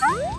you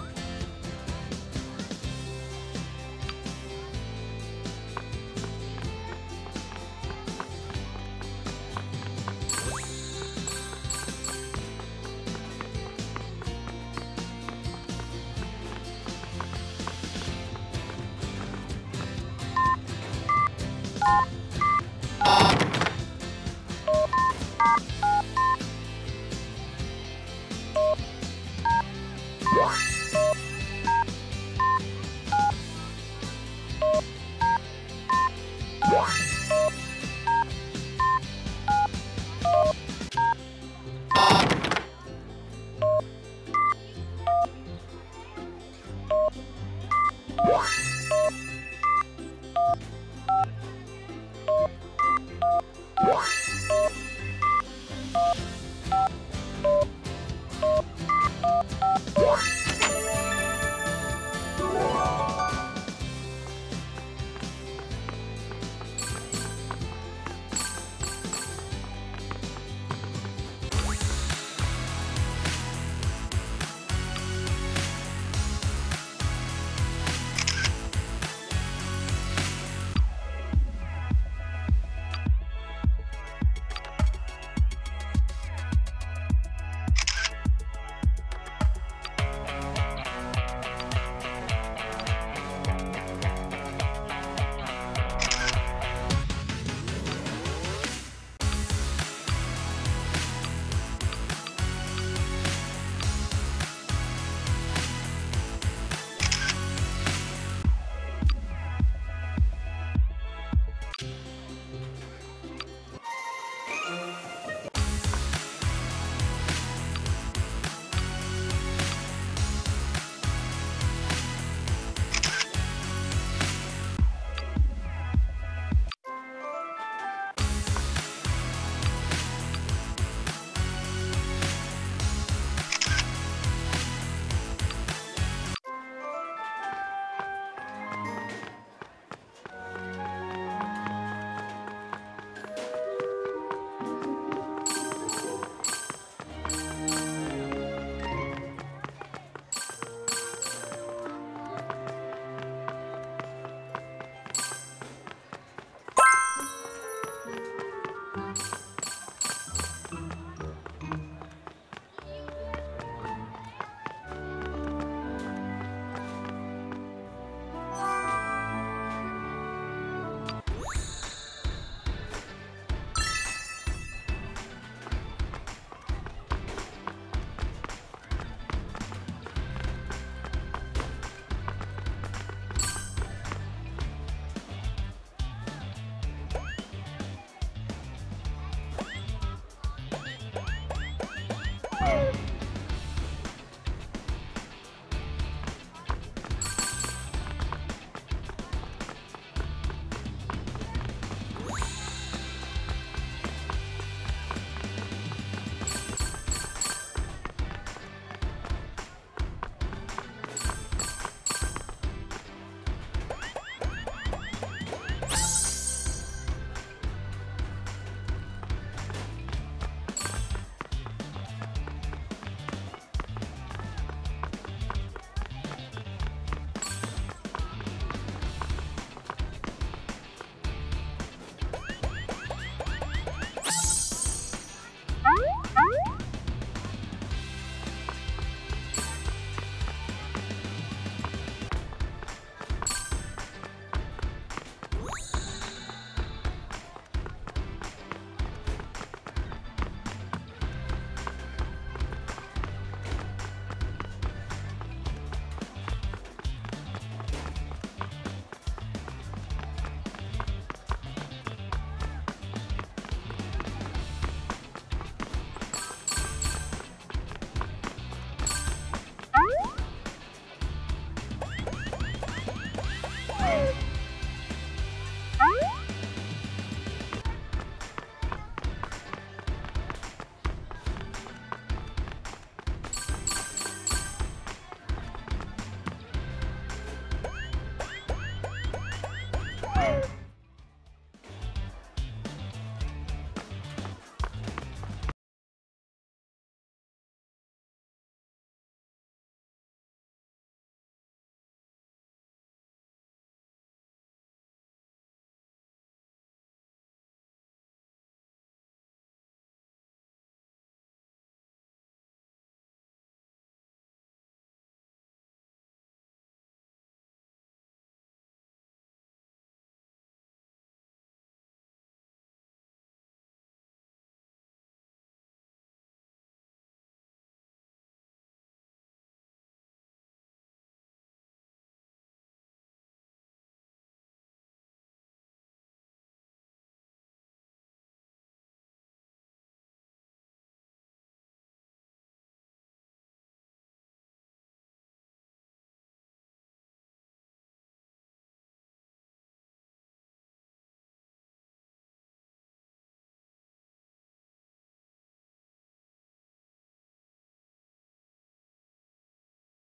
Woo!